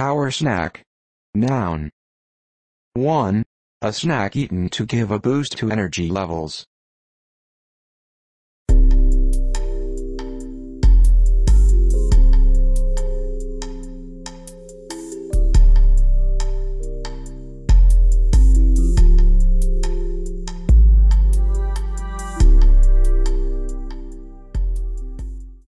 Power snack. Noun. 1. A snack eaten to give a boost to energy levels.